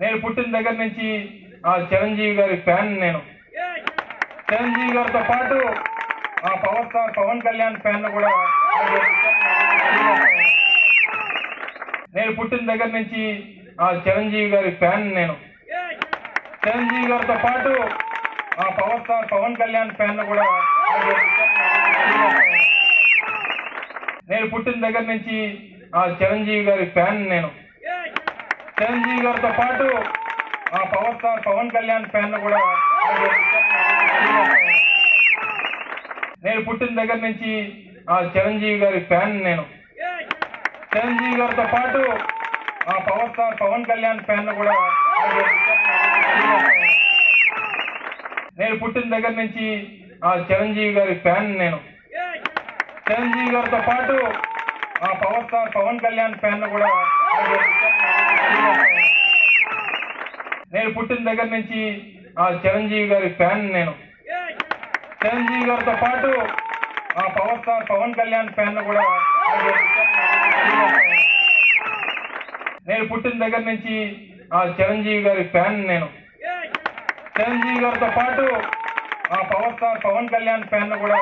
నేను పుట్టిన దగ్గర నుంచి ఆ చిరంజీవి గారి ఫ్యాన్ నేను. చిరంజీవి గారితో పాటు ఆ power star Pawan Kalyan fan కూడా నేను పుట్టిన దగ్గర నుంచి ఆ చిరంజీవి గారి ఫ్యాన్ నేను. చిరంజీవి గారితో పాటు ఆ power star Pawan Kalyan fan కూడా నేను పుట్టిన దగ్గర నుంచి ఆ చిరంజీవి గారి ఫ్యాన్ నేను. చిరంజీవి గారితో పాటు ఆ పవర్ స్టార్ పవన్ కళ్యాణ్ ఫ్యాన్లు కూడా నేను పుట్టిన దగ్గర నుంచి ఆ చిరంజీవి గారి ఫ్యాన్ నేను. చిరంజీవి గారితో పాటు ఆ పవర్ స్టార్ పవన్ కళ్యాణ్ ఫ్యాన్లు కూడా నేను పుట్టిన దగ్గర నుంచి ఆ చిరంజీవి గారి ఫ్యాన్ నేను. చిరంజీవి గారితో పాటు ఆ పవర్ స్టార్ పవన్ కళ్యాణ్ ఫ్యాన్లు కూడా నేను పుట్టిన దగ్గర నుంచి ఆ చిరంజీవి గారి ఫ్యాన్ నేను. చిరంజీవి గారితో పాటు ఆ power star Pawan Kalyan fan కూడా నేను పుట్టిన దగ్గర నుంచి ఆ చిరంజీవి గారి ఫ్యాన్ నేను. చిరంజీవి గారితో పాటు ఆ power star Pawan Kalyan fan కూడా